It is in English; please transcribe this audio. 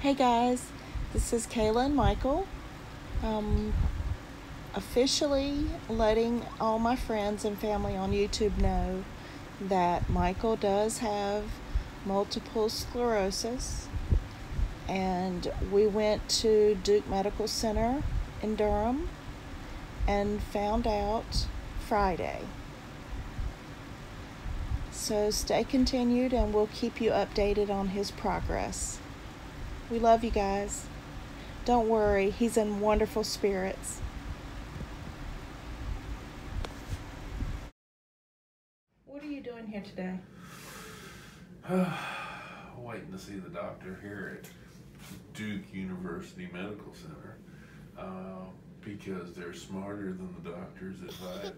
Hey guys, this is Kayla and Michael. Um, officially letting all my friends and family on YouTube know that Michael does have multiple sclerosis. And we went to Duke Medical Center in Durham and found out Friday. So stay continued and we'll keep you updated on his progress. We love you guys. Don't worry, he's in wonderful spirits. What are you doing here today? Waiting to see the doctor here at Duke University Medical Center uh, because they're smarter than the doctors. at I